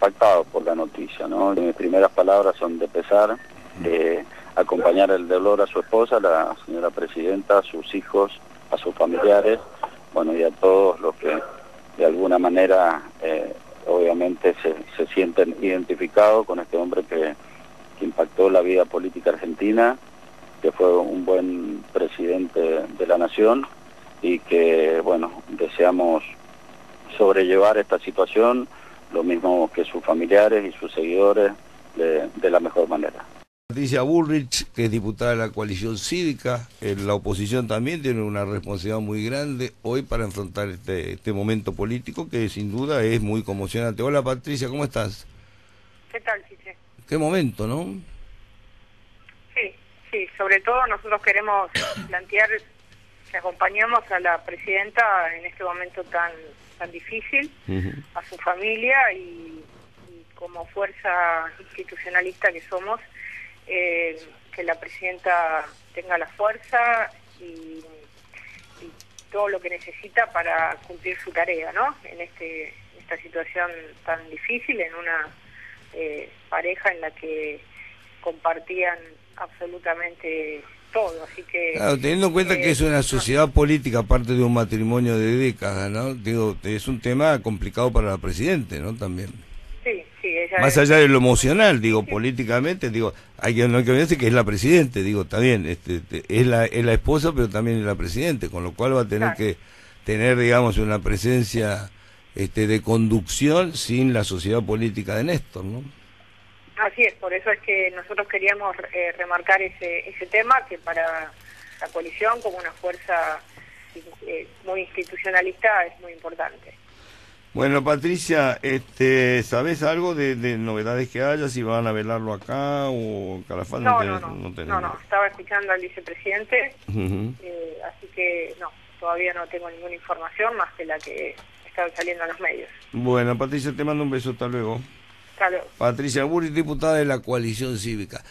impactado por la noticia, ¿no? Mis primeras palabras son de pesar, de acompañar el dolor a su esposa, la señora presidenta, a sus hijos, a sus familiares, bueno, y a todos los que de alguna manera eh, obviamente se, se, sienten identificados con este hombre que, que impactó la vida política argentina, que fue un buen presidente de la nación y que, bueno, deseamos sobrellevar esta situación, lo mismo que sus familiares y sus seguidores, de, de la mejor manera. Patricia Bullrich, que es diputada de la coalición cívica, en la oposición también tiene una responsabilidad muy grande hoy para enfrentar este, este momento político que sin duda es muy conmocionante. Hola Patricia, ¿cómo estás? ¿Qué tal, Chiche? Qué momento, ¿no? Sí, sí, sobre todo nosotros queremos plantear que acompañamos a la presidenta en este momento tan tan difícil, uh -huh. a su familia y, y, como fuerza institucionalista que somos, eh, que la presidenta tenga la fuerza y, y, todo lo que necesita para cumplir su tarea, ¿no? En este esta situación tan difícil, en una eh, pareja en la que compartían absolutamente todo, así que... Claro, teniendo en cuenta eh, que es una sociedad no. política, aparte de un matrimonio de décadas, ¿no? Digo, es un tema complicado para la Presidente, ¿no? También. Sí, sí, ella Más es... allá de lo emocional, digo, sí. políticamente, digo, hay que, no hay que olvidarse que es la Presidente, digo, está bien, este, es, la, es la esposa, pero también es la Presidente, con lo cual va a tener claro. que tener, digamos, una presencia este, de conducción sin la sociedad política de Néstor, ¿no? Así es, por eso es que nosotros queríamos eh, remarcar ese, ese tema que para la coalición como una fuerza eh, muy institucionalista es muy importante. Bueno, Patricia, este, ¿sabes algo de, de, novedades que haya? Si van a velarlo acá o Calafán no, no, no, no, no, no, estaba escuchando al vicepresidente, uh -huh. eh, así que no, todavía no tengo ninguna información más que la que están saliendo en los medios. Bueno, Patricia, te mando un beso, hasta luego. Patricia Burri, diputada de la coalición cívica.